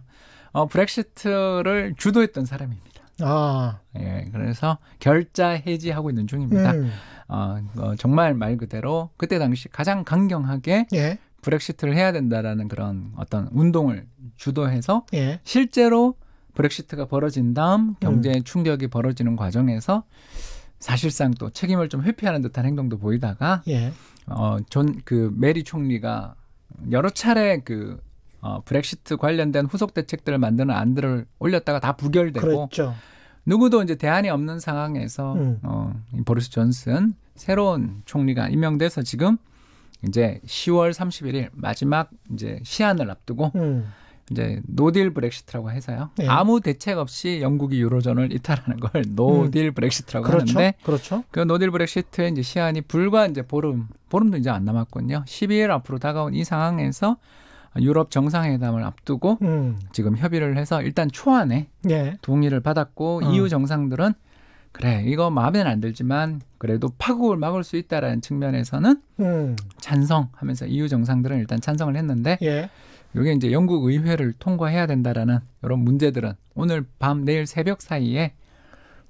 어, 브렉시트를 주도했던 사람입니다. 아. 예, 그래서 결자 해지하고 있는 중입니다. 음. 어, 어, 정말 말 그대로 그때 당시 가장 강경하게 예. 브렉시트를 해야 된다라는 그런 어떤 운동을 주도해서 예. 실제로 브렉시트가 벌어진 다음 경제 음. 충격이 벌어지는 과정에서 사실상 또 책임을 좀 회피하는 듯한 행동도 보이다가 예. 어, 존, 그, 메이 총리가 여러 차례 그, 어, 브렉시트 관련된 후속 대책들을 만드는 안들을 올렸다가 다 부결되고. 그랬죠. 누구도 이제 대안이 없는 상황에서, 음. 어, 보리스 존슨, 새로운 총리가 임명돼서 지금 이제 10월 31일 마지막 이제 시한을 앞두고 음. 이제 노딜 브렉시트라고 해서요. 네. 아무 대책 없이 영국이 유로존을 이탈하는 걸 노딜 음. 브렉시트라고 그렇죠. 하는데 그렇죠. 그 노딜 브렉시트의 이제 시한이 불과 이제 보름 보름도 이제 안 남았거든요. 12일 앞으로 다가온 이 상황에서 유럽 정상회담을 앞두고 음. 지금 협의를 해서 일단 초안에 예. 동의를 받았고 음. EU 정상들은 그래 이거 마음에는 안 들지만 그래도 파국을 막을 수 있다라는 측면에서는 음. 찬성하면서 EU 정상들은 일단 찬성을 했는데 예. 이게 이제 영국 의회를 통과해야 된다라는 이런 문제들은 오늘 밤 내일 새벽 사이에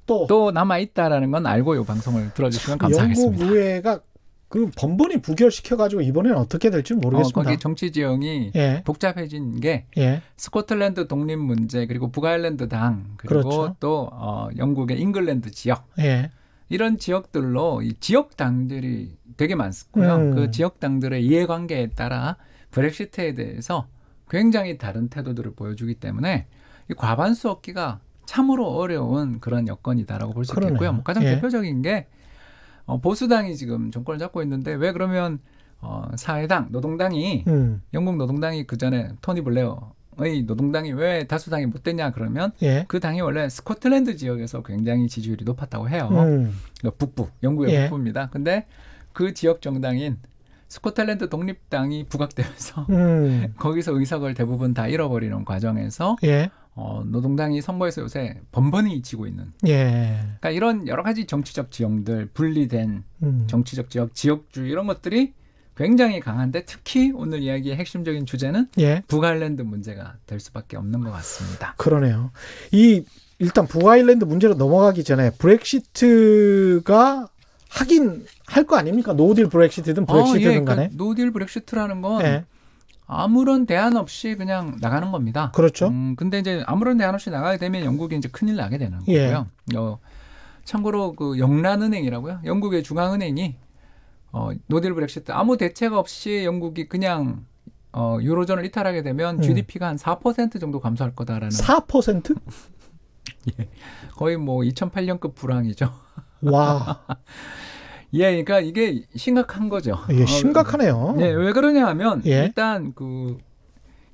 또, 또 남아 있다라는 건 알고 이 방송을 들어주시면 감사하겠습니다. 영국 의회가 그 번번이 부결시켜 가지고 이번에는 어떻게 될지 모르겠습니다. 어, 거기 정치 지형이 예. 복잡해진 게 예. 스코틀랜드 독립 문제 그리고 북아일랜드 당 그리고 그렇죠. 또 어, 영국의 잉글랜드 지역 예. 이런 지역들로 이 지역 당들이 되게 많고요. 음. 그 지역 당들의 이해관계에 따라 브렉시트에 대해서 굉장히 다른 태도들을 보여주기 때문에 이 과반수 얻기가 참으로 어려운 그런 여건이다라고 볼 수 있겠고요. 뭐 가장 예. 대표적인 게 어, 보수당이 지금 정권을 잡고 있는데 왜 그러면 어, 사회당, 노동당이 음. 영국 노동당이 그 전에 토니 블레어의 노동당이 왜 다수당이 못 됐냐 그러면 예. 그 당이 원래 스코틀랜드 지역에서 굉장히 지지율이 높았다고 해요. 음. 그러니까 북부, 영국의 예. 북부입니다. 근데 그 지역 정당인 스코틀랜드 독립당이 부각되면서 음. 거기서 의석을 대부분 다 잃어버리는 과정에서 예. 어, 노동당이 선거에서 요새 번번이 지고 있는. 예. 그러니까 이런 여러 가지 정치적 지형들, 분리된 음. 정치적 지역, 지역주 이런 것들이 굉장히 강한데 특히 오늘 이야기의 핵심적인 주제는 예. 북아일랜드 문제가 될 수밖에 없는 것 같습니다. 그러네요. 이 일단 북아일랜드 문제로 넘어가기 전에 브렉시트가 하긴 할 거 아닙니까? 노딜 브렉시트든 브렉시트든 어, 예, 간에. 그러니까 노딜 브렉시트라는 건 예. 아무런 대안 없이 그냥 나가는 겁니다. 그렇죠. 음, 근데 이제 아무런 대안 없이 나가게 되면 영국이 이제 큰일 나게 되는 예. 거고요. 어, 참고로 그 영란은행이라고요. 영국의 중앙은행이 어, 노딜 브렉시트 아무 대책 없이 영국이 그냥 어, 유로존을 이탈하게 되면 음. GDP가 한 4% 정도 감소할 거다라는 4%? 예. 거의 뭐 2008년급 불황이죠. 와. 예, 그러니까 이게 심각한 거죠. 이게 심각하네요. 네, 왜 그러냐 하면 예. 일단 그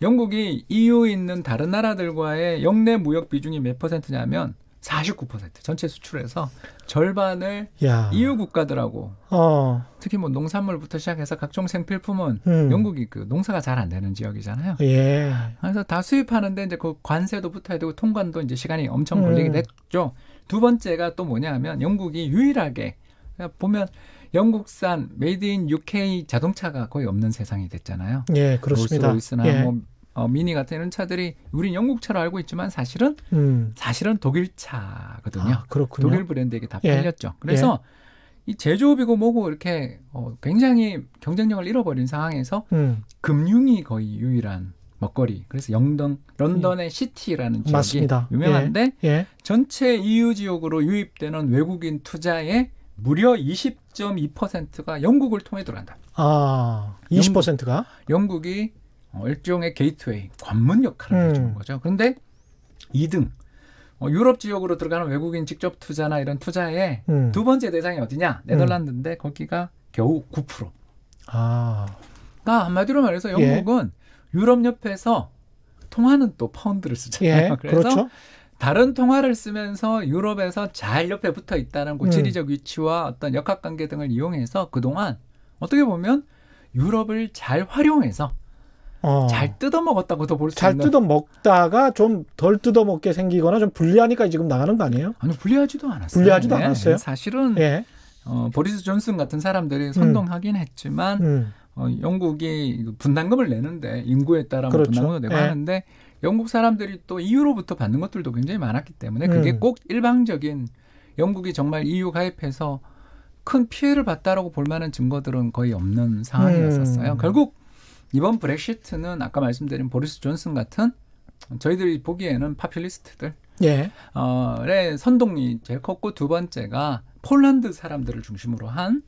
영국이 EU 있는 다른 나라들과의 영내 무역 비중이 몇 퍼센트냐면 49% 전체 수출에서 절반을 야. EU 국가들하고 어. 특히 뭐 농산물부터 시작해서 각종 생필품은 음. 영국이 그 농사가 잘 안 되는 지역이잖아요. 예. 그래서 다 수입하는데 이제 그 관세도 붙어야 되고 통관도 이제 시간이 엄청 걸리게 음. 됐죠. 두 번째가 또 뭐냐 하면 영국이 유일하게 보면 영국산 made in UK 자동차가 거의 없는 세상이 됐잖아요. 예, 그렇습니다. 롤스로이스나 예. 뭐 어, 미니 같은 이런 차들이 우린 영국차로 알고 있지만 사실은 음. 사실은 독일차거든요. 아, 그렇군요. 독일 브랜드에게 다 예. 팔렸죠. 그래서 이 제조업이고 뭐고 이렇게 어, 굉장히 경쟁력을 잃어버린 상황에서 음. 금융이 거의 유일한 먹거리. 그래서 영동 런던의 시티라는 지역이 음. 맞습니다. 유명한데 예. 전체 EU 지역으로 유입되는 외국인 투자의 무려 20.2%가 영국을 통해 들어간다. 아, 20%가 영국이 어, 일종의 게이트웨이, 관문 역할을 음. 해주는 거죠. 그런데 2등 어, 유럽 지역으로 들어가는 외국인 직접 투자나 이런 투자의 음. 두 번째 대상이 어디냐? 네덜란드인데 거기가 겨우 9%. 아. 그러니까 한마디로 말해서 예. 영국은 유럽 옆에서 통화는 또 파운드를 쓰잖아요. 예. 그래서 그렇죠. 다른 통화를 쓰면서 유럽에서 잘 옆에 붙어 있다는 그 음. 지리적 위치와 어떤 역학관계 등을 이용해서 그동안 어떻게 보면 유럽을 잘 활용해서 어. 잘 뜯어먹었다고도 볼수잘 있는 뜯어 먹다가 좀 덜 뜯어 먹게 생기거나 좀 불리하니까 지금 나가는 거 아니에요? 아니 불리하지도 않았어요. 불리하지도 않았어요? 사실은 예. 어, 보리스 존슨 같은 사람들이 선동하긴 했지만 음. 어, 영국이 분담금을 내는데 인구에 따라 뭐 그렇죠. 분담금을 내고 예. 하는데 영국 사람들이 또 EU로부터 받는 것들도 굉장히 많았기 때문에 그게 음. 꼭 일방적인 영국이 정말 EU 가입해서 큰 피해를 봤다라고 볼 만한 증거들은 거의 없는 상황이었었어요. 음. 결국 이번 브렉시트는 아까 말씀드린 보리스 존슨 같은 저희들이 보기에는 파퓰리스트들 예. 어,의 선동이 제일 컸고 두 번째가 폴란드 사람들을 중심으로 한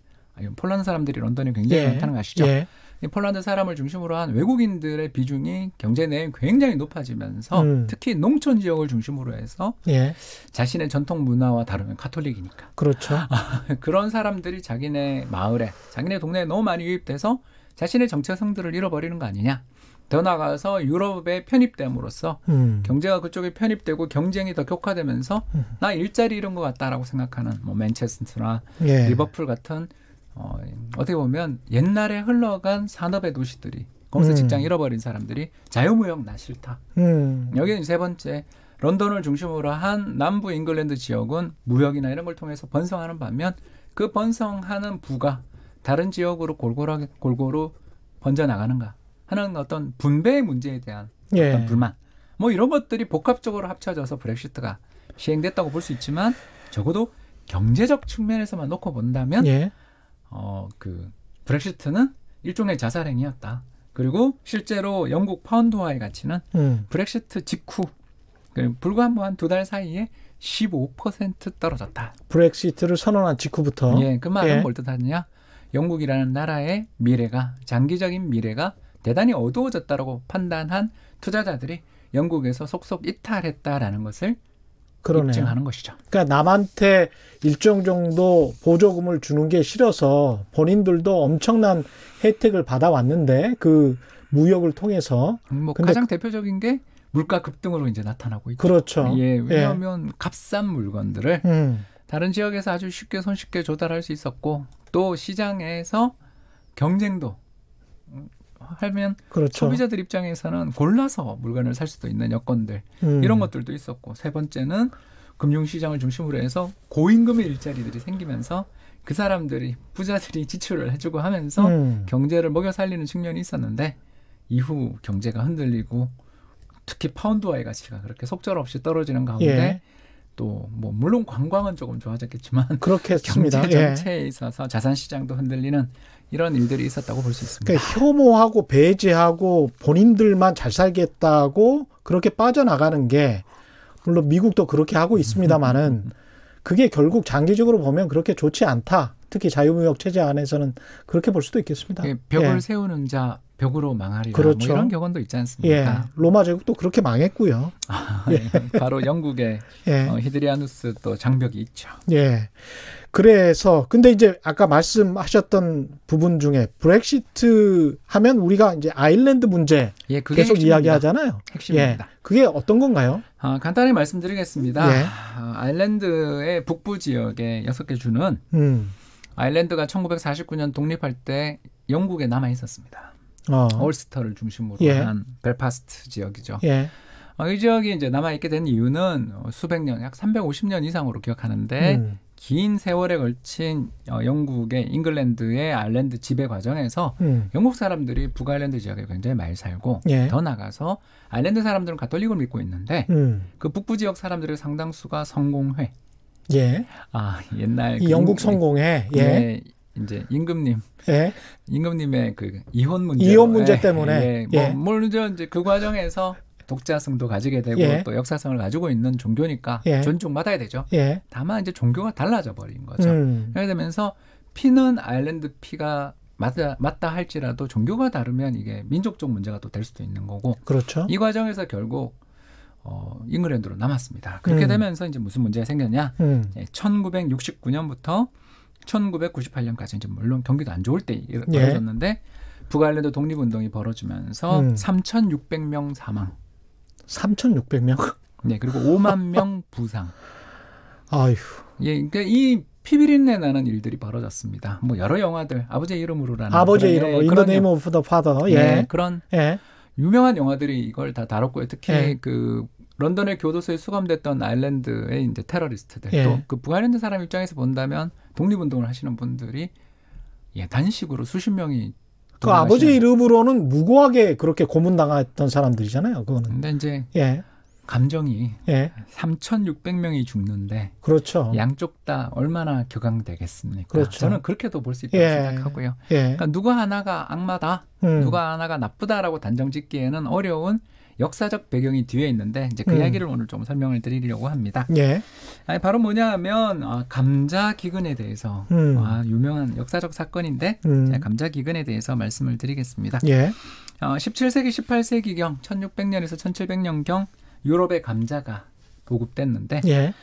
폴란드 사람들이 런던에 굉장히 예. 많다는 거 아시죠? 예. 이 폴란드 사람을 중심으로 한 외국인들의 비중이 경제 내에 굉장히 높아지면서 음. 특히 농촌 지역을 중심으로 해서 예. 자신의 전통 문화와 다르면 카톨릭이니까 그렇죠. 그런 사람들이 자기네 마을에 자기네 동네에 너무 많이 유입돼서 자신의 정체성들을 잃어버리는 거 아니냐. 더 나아가서 유럽에 편입됨으로써 음. 경제가 그쪽에 편입되고 경쟁이 더 격화되면서 음. 나 일자리 잃은 것 같다라고 생각하는 뭐 맨체스터나 예. 리버풀 같은 어, 어떻게 보면 옛날에 흘러간 산업의 도시들이 거기서 음. 직장 잃어버린 사람들이 자유무역 나 싫다. 음. 여기는 세 번째 런던을 중심으로 한 남부 잉글랜드 지역은 무역이나 이런 걸 통해서 번성하는 반면 그 번성하는 부가 다른 지역으로 골고루 골고루 번져 나가는가 하는 어떤 분배의 문제에 대한 어떤 예. 불만 뭐 이런 것들이 복합적으로 합쳐져서 브렉시트가 시행됐다고 볼 수 있지만 적어도 경제적 측면에서만 놓고 본다면 예. 어 그 브렉시트는 일종의 자살행위였다. 그리고 실제로 영국 파운드화의 가치는 음. 브렉시트 직후 그 불과 뭐 한 두 달 사이에 15% 떨어졌다. 브렉시트를 선언한 직후부터 예, 그 말은 예. 뭘 뜻하느냐? 영국이라는 나라의 미래가 장기적인 미래가 대단히 어두워졌다라고 판단한 투자자들이 영국에서 속속 이탈했다라는 것을 그러네요. 입증하는 것이죠. 그러니까 남한테 일정 정도 보조금을 주는 게 싫어서 본인들도 엄청난 혜택을 받아왔는데 그 무역을 통해서 뭐 가장 대표적인 게 물가 급등으로 이제 나타나고 있죠. 그렇죠. 예, 왜냐하면 값싼 물건들을 음. 다른 지역에서 아주 쉽게 손쉽게 조달할 수 있었고 또 시장에서 경쟁도 음, 하면 그렇죠. 소비자들 입장에서는 골라서 물건을 살 수도 있는 여건들 음. 이런 것들도 있었고 세 번째는 금융시장을 중심으로 해서 고임금의 일자리들이 생기면서 그 사람들이 부자들이 지출을 해주고 하면서 음. 경제를 먹여 살리는 측면이 있었는데 이후 경제가 흔들리고 특히 파운드화의 가치가 그렇게 속절없이 떨어지는 가운데 예. 또뭐 물론 관광은 조금 좋아졌겠지만 그렇게 했습니다. 경제 예. 전체에 있어서 자산 시장도 흔들리는 이런 일들이 있었다고 볼 수 있습니다. 그러니까 혐오하고 배제하고 본인들만 잘 살겠다고 그렇게 빠져나가는 게 물론 미국도 그렇게 하고 있습니다만은 그게 결국 장기적으로 보면 그렇게 좋지 않다. 특히 자유무역 체제 안에서는 그렇게 볼 수도 있겠습니다. 예, 벽을 예. 세우는 자 벽으로 망하리라 뭐 그렇죠. 뭐 이런 격언도 있지 않습니까? 예. 로마 제국도 그렇게 망했고요. 아, 예. 바로 영국의 예. 어, 히드리아누스 또 장벽이 있죠. 예. 그래서 근데 이제 아까 말씀하셨던 부분 중에 브렉시트 하면 우리가 이제 아일랜드 문제 예, 계속 핵심입니다. 이야기하잖아요. 핵심입니다. 예, 그게 어떤 건가요? 아, 간단히 말씀드리겠습니다. 예. 아, 아일랜드의 북부 지역에 여섯 개 주는 음. 아일랜드가 1949년 독립할 때 영국에 남아 있었습니다. 어. 올스터를 중심으로 예. 한 벨파스트 지역이죠. 예. 어, 이 지역이 이제 남아 있게 된 이유는 수백 년, 약 350년 이상으로 기억하는데 음. 긴 세월에 걸친 어, 영국의 잉글랜드의 아일랜드 지배 과정에서 음. 영국 사람들이 북아일랜드 지역에 굉장히 많이 살고 예. 더 나가서 아일랜드 사람들은 가톨릭을 믿고 있는데 음. 그 북부 지역 사람들의 상당수가 성공회. 예. 아 옛날 그 영국 성공회. 예. 예. 이제 임금님, 예. 임금님의 그 이혼 문제, 이혼 문제 때문에, 예. 뭐 예. 물론 이제 그 과정에서 독자성도 가지게 되고 예. 또 역사성을 가지고 있는 종교니까 예. 존중받아야 되죠. 예. 다만 이제 종교가 달라져 버린 거죠. 음. 그렇게 되면서 피는 아일랜드 피가 맞다, 맞다 할지라도 종교가 다르면 이게 민족적 문제가 또 될 수도 있는 거고. 그렇죠. 이 과정에서 결국 어, 잉글랜드로 남았습니다. 그렇게 음. 되면서 이제 무슨 문제가 생겼냐? 음. 예, 1969년부터 1998년까지 이제 물론 경기도 안 좋을 때 예. 벌어졌는데 북아일랜드 독립운동이 벌어지면서 음. 3,600명 사망. 3,600명? 네, 그리고 5만 명 부상. 아휴. 예, 그러니까 이 피비린내 나는 일들이 벌어졌습니다. 뭐 여러 영화들 아버지의 이름으로라는 아버지의 이름, In the Name of the Father. 예. 네, 그런 예. 유명한 영화들이 이걸 다 다뤘고요. 특히 예. 그 런던의 교도소에 수감됐던 아일랜드의 이제 테러리스트들 예. 또그 북아일랜드 사람 입장에서 본다면 독립운동을 하시는 분들이 예, 단식으로 수십 명이 그 아버지 이름으로는 무고하게 그렇게 고문당했던 사람들이잖아요. 그거는. 근데 이제 예. 감정이 예. 3,600명이 죽는데 그렇죠. 양쪽 다 얼마나 격앙되겠습니까? 그렇죠. 저는 그렇게도 볼 수 있다고 예. 생각하고요. 예. 그러니까 누가 하나가 악마다, 음. 누가 하나가 나쁘다라고 단정짓기에는 어려운 역사적 배경이 뒤에 있는데 이제 그 음. 이야기를 오늘 좀 설명을 드리려고 합니다. 예. 아니, 바로 뭐냐하면 아, 감자 기근에 대해서 음. 아, 유명한 역사적 사건인데 음. 제가 감자 기근에 대해서 말씀을 드리겠습니다. 예. 어, 17세기, 18세기경 1600년에서 1700년경 유럽의 감자가 보급됐는데 예.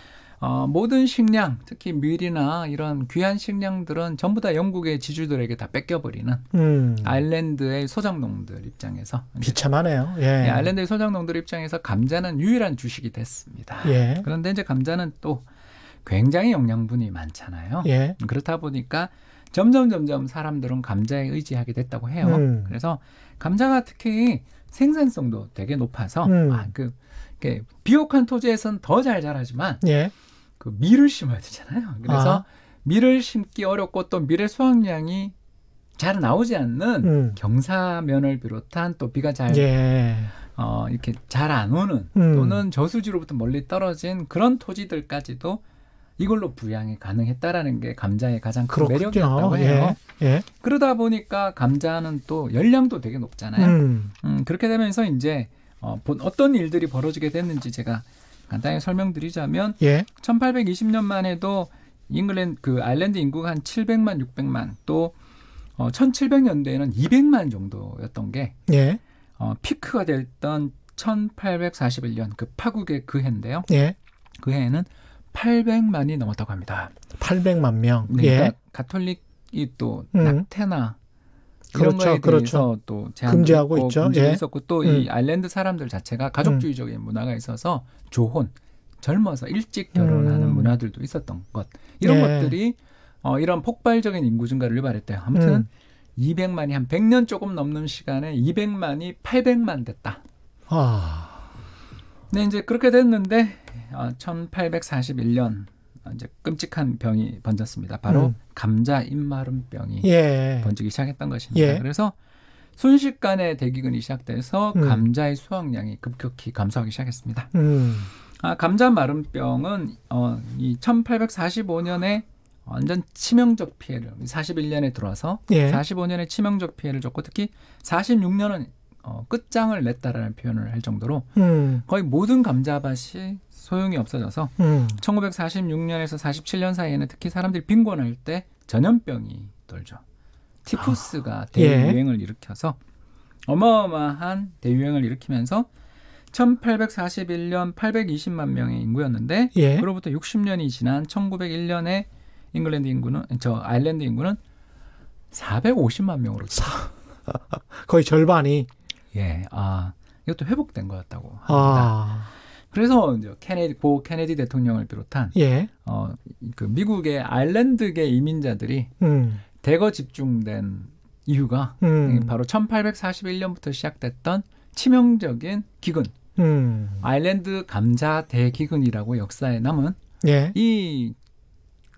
어, 모든 식량, 특히 밀이나 이런 귀한 식량들은 전부 다 영국의 지주들에게 다 뺏겨버리는 음. 아일랜드의 소작농들 입장에서 비참하네요. 예. 네, 아일랜드의 소작농들 입장에서 감자는 유일한 주식이 됐습니다. 예. 그런데 이제 감자는 또 굉장히 영양분이 많잖아요. 예. 그렇다 보니까 점점 점점 사람들은 감자에 의지하게 됐다고 해요. 음. 그래서 감자가 특히 생산성도 되게 높아서 음. 아, 그 비옥한 토지에선 더 잘 자라지만 예. 그 밀을 심어야 되잖아요. 그래서 아. 밀을 심기 어렵고 또 밀의 수확량이 잘 나오지 않는 음. 경사면을 비롯한 또 비가 잘 예. 어, 이렇게 잘 안 오는 음. 또는 저수지로부터 멀리 떨어진 그런 토지들까지도 이걸로 부양이 가능했다라는 게 감자의 가장 큰 그렇군요. 매력이었다고 해요. 예. 예. 그러다 보니까 감자는 또 열량도 되게 높잖아요. 음. 음 그렇게 되면서 이제 어, 어떤 일들이 벌어지게 됐는지 제가 간단히 설명드리자면 예. 1820년만 해도 잉글랜드 그 아일랜드 인구가 한 700만 600만 또 어, 1700년대에는 200만 정도였던 게 예. 어, 피크가 됐던 1841년 그 파국의 그 해인데요. 예. 그 해에는 800만이 넘었다고 합니다. 800만 명. 네, 그러니까 예. 가톨릭이 또 음. 낙태나 이런 그렇죠, 거에 대해서 그렇죠. 또 금지하고 있고, 있죠. 금지가 예. 있었고 또이 음. 아일랜드 사람들 자체가 가족주의적인 음. 문화가 있어서 조혼, 젊어서 일찍 결혼하는 음. 문화들도 있었던 것 이런 예. 것들이 어, 이런 폭발적인 인구 증가를 유발했대요. 아무튼 음. 200만이 한 100년 조금 넘는 시간에 200만이 800만 됐다. 아. 네, 이제 그렇게 됐는데 어, 1841년 이제 끔찍한 병이 번졌습니다. 바로 음. 감자 입마름병이 예. 번지기 시작했던 것입니다. 예. 그래서 순식간에 대기근이 시작돼서 음. 감자의 수확량이 급격히 감소하기 시작했습니다. 음. 아, 감자 마름병은 어, 이 1845년에 완전 치명적 피해를 41년에 들어와서 예. 45년에 치명적 피해를 줬고 특히 46년은 어, 끝장을 냈다라는 표현을 할 정도로 음. 거의 모든 감자밭이 소용이 없어져서 음. 1946년에서 47년 사이에는 특히 사람들이 빈곤할 때 전염병이 돌죠. 티푸스가 아, 대유행을 예. 일으켜서 어마어마한 대유행을 일으키면서 1841년 820만 명의 인구였는데 예. 그로부터 60년이 지난 1901년에 잉글랜드 인구는 저 아일랜드 인구는 450만 명으로 사, 거의 절반이 예. 아, 이것도 회복된 거였다고 합니다. 아. 그래서 이제 케네디 고 케네디 대통령을 비롯한 예. 어, 그 미국의 아일랜드계 이민자들이 음. 대거 집중된 이유가 음. 바로 1841년부터 시작됐던 치명적인 기근, 음. 아일랜드 감자 대기근이라고 역사에 남은 예. 이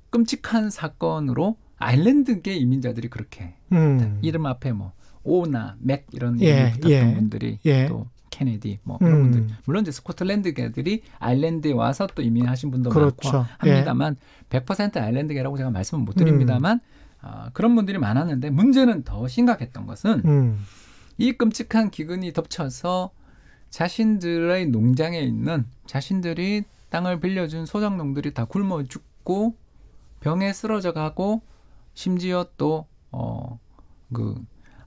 끔찍한 사건으로 아일랜드계 이민자들이 그렇게 음. 이름 앞에 뭐 오나 맥 이런 예, 붙었던 예, 분들이 예. 또 케네디 뭐 이런 음. 분들 물론 이제 스코틀랜드계들이 아일랜드에 와서 또 이민하신 분도 그렇죠. 많고 합니다만 예. 100% 아일랜드계라고 제가 말씀을 못 드립니다만 음. 아, 그런 분들이 많았는데 문제는 더 심각했던 것은 음. 이 끔찍한 기근이 덮쳐서 자신들의 농장에 있는 자신들이 땅을 빌려준 소작농들이 다 굶어 죽고 병에 쓰러져 가고 심지어 또 어 그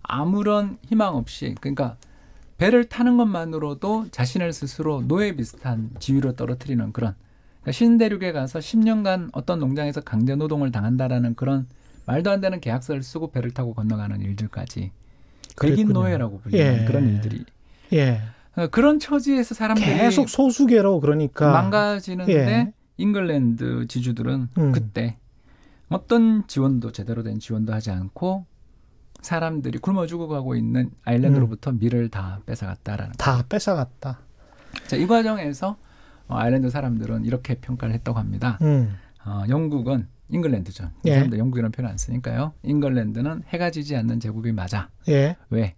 아무런 희망 없이 그러니까 배를 타는 것만으로도 자신을 스스로 노예 비슷한 지위로 떨어뜨리는 그런 그러니까 신대륙에 가서 10년간 어떤 농장에서 강제 노동을 당한다라는 그런 말도 안 되는 계약서를 쓰고 배를 타고 건너가는 일들까지 백인 노예라고 불리는 예. 그런 일들이 예. 어, 그런 처지에서 사람들이 계속 소수계로 그러니까 망가지는데 예. 잉글랜드 지주들은 음. 그때 어떤 지원도 제대로 된 지원도 하지 않고 사람들이 굶어 죽어가고 있는 아일랜드로부터 음. 밀을 다 뺏어갔다라는 다 뺏어갔다. 자, 이 과정에서 어, 아일랜드 사람들은 이렇게 평가를 했다고 합니다. 음. 어, 영국은 잉글랜드죠. 예. 사람들 영국이라는 표현 안 쓰니까요. 잉글랜드는 해가 지지 않는 제국이 맞아. 예. 왜?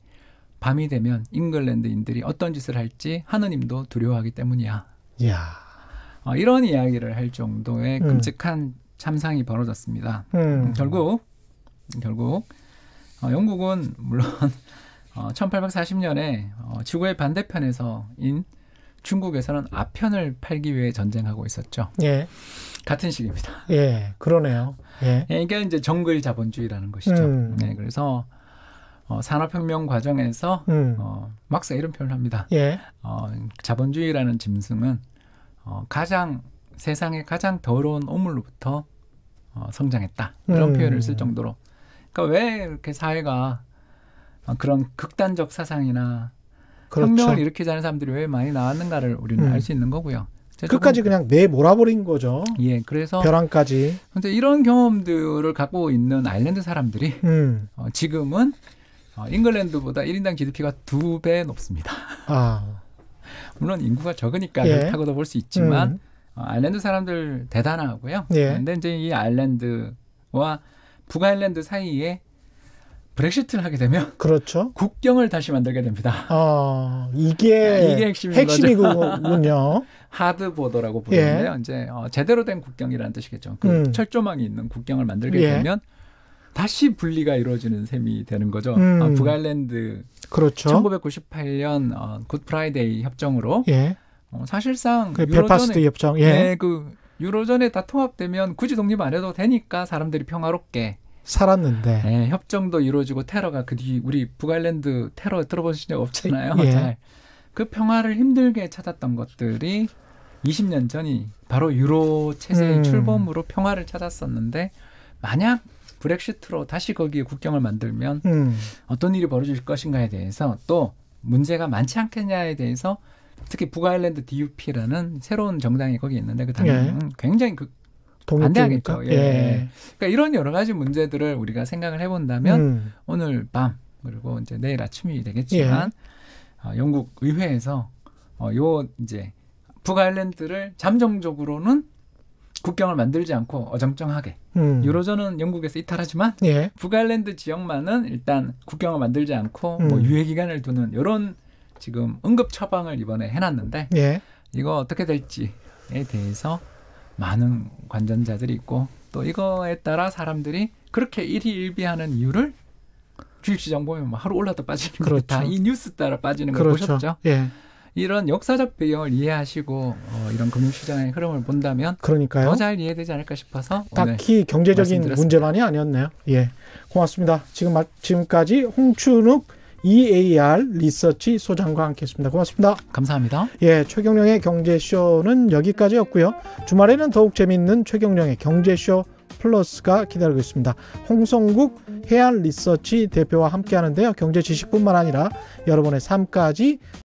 밤이 되면 잉글랜드인들이 어떤 짓을 할지 하느님도 두려워하기 때문이야. 야. 어, 이런 이야기를 할 정도의 음. 끔찍한 참상이 벌어졌습니다. 음. 음 결국 결국 어, 영국은 물론 어, 1840년에 어, 지구의 반대편에서인 중국에서는 아편을 팔기 위해 전쟁하고 있었죠. 예. 같은 시기입니다. 예, 그러네요. 예. 예 이게 이제 정글 자본주의라는 것이죠. 음. 네, 그래서 어, 산업혁명 과정에서 음. 어, 막사 이런 표현을 합니다. 예. 어, 자본주의라는 짐승은 어, 가장 세상의 가장 더러운 오물로부터 어, 성장했다 이런 음. 표현을 쓸 정도로. 그러니까 왜 이렇게 사회가 어, 그런 극단적 사상이나 그렇죠. 혁명을 일으키자는 사람들이 왜 많이 나왔는가를 우리는 음. 알수 있는 거고요. 끝까지 그냥 내 몰아버린 거죠. 예, 그래서 벼랑까지. 근데 이런 경험들을 갖고 있는 아일랜드 사람들이 음. 어, 지금은 어, 잉글랜드보다 1인당 GDP가 두 배 높습니다. 아. 물론 인구가 적으니까 예. 그렇다고도 볼 수 있지만 음. 어, 아일랜드 사람들 대단하고요. 예. 근데 이제 이 아일랜드와 북아일랜드 사이에 브렉시트를 하게 되면 그렇죠. 국경을 다시 만들게 됩니다. 아, 이게, 이게 핵심이군요. hard border라고 부르는데요. 예. 이제 어, 제대로 된 국경이라는 뜻이겠죠. 그 음. 철조망이 있는 국경을 만들게 예. 되면 다시 분리가 이루어지는 셈이 되는 거죠. 음. 어, 북아일랜드 그렇죠. 1998년 어, 굿프라이데이 협정으로 예. 어, 사실상 그 벨파스트 협정, 예. 네, 그 유로존에 다 통합되면 굳이 독립 안 해도 되니까 사람들이 평화롭게 살았는데 네, 협정도 이루어지고 테러가 그 뒤 우리 북아일랜드 테러 들어보신 적 없잖아요. 예. 잘. 그 평화를 힘들게 찾았던 것들이 20년 전이 바로 유로 체제의 음. 출범으로 평화를 찾았었는데 만약 브렉시트로 다시 거기에 국경을 만들면 음. 어떤 일이 벌어질 것인가에 대해서 또 문제가 많지 않겠냐에 대해서 특히 북아일랜드 DUP라는 새로운 정당이 거기 있는데 그 당은 예. 굉장히 그 반대하겠죠. 예. 예. 그러니까 이런 여러 가지 문제들을 우리가 생각을 해본다면 음. 오늘 밤 그리고 이제 내일 아침이 되겠지만 예. 어, 영국 의회에서 어, 요 이제 북아일랜드를 잠정적으로는 국경을 만들지 않고 어정쩡하게 음. 유로존은 영국에서 이탈하지만 예. 북아일랜드 지역만은 일단 국경을 만들지 않고 뭐 음. 뭐 유예 기간을 두는 이런 지금 응급 처방을 이번에 해놨는데 예. 이거 어떻게 될지에 대해서 많은 관전자들이 있고 또 이거에 따라 사람들이 그렇게 일희일비하는 이유를 주식시장 보면 하루 올랐다 빠지는 그렇죠. 다이 뉴스 따라 빠지는 걸 그렇죠. 보셨죠? 예. 이런 역사적 배경을 이해하시고 어, 이런 금융시장의 흐름을 본다면 더잘 이해되지 않을까 싶어서 딱히 경제적인 문제만이 아니었네요. 예, 고맙습니다. 지금 지금까지 홍춘욱 EAR 리서치 소장과 함께했습니다. 고맙습니다. 감사합니다. 예, 최경령의 경제쇼는 여기까지였고요. 주말에는 더욱 재미있는 최경령의 경제쇼 플러스가 기다리고 있습니다. 홍성국 해안 리서치 대표와 함께하는데요. 경제 지식뿐만 아니라 여러분의 삶까지